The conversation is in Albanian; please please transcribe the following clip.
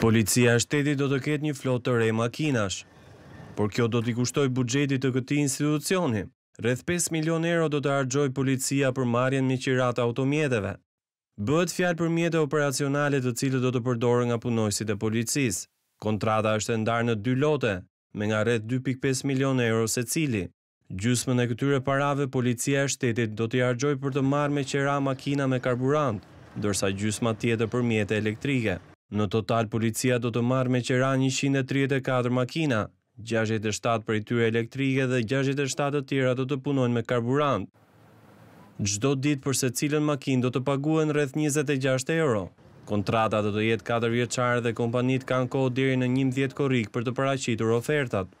Policia e Shtetit do të ketë një flotë të re makinash. Por kjo do t'i kushtojë buxhetit të këtij institucioni. Rreth pesë milionë euro do të harxhojë policia për marrjen me qira të automjeteve. Bëhet fjalë për mjete operacionale të cilët do të përdoren nga punonjësit e policisë. Kontrata është e ndarë në dy lote, me nga rreth dy pikë pesë milionë euro secili. Gjysmën e këtyre parave Policia e Shtetit do t'i harxhojë për të marrë me qera makina me karburant, ndërsa gjysma tjetër për mjete elektrike. Në total Policia do të marrë me qera njëqind e tridhjetë e katër makina, gjashtëdhjetë e shtatë prej tyre elektrike dhe gjashtëdhjetë e shtatë të tjera do të punojnë me karburant. Çdo ditë për secilën makinë do të paguhen rreth njëzet e gjashtë euro. Kontrata do të jetë katër vjeçare dhe kompanitë kanë kohë deri në njëmbëdhjetë korrik për të paraqitur ofertat.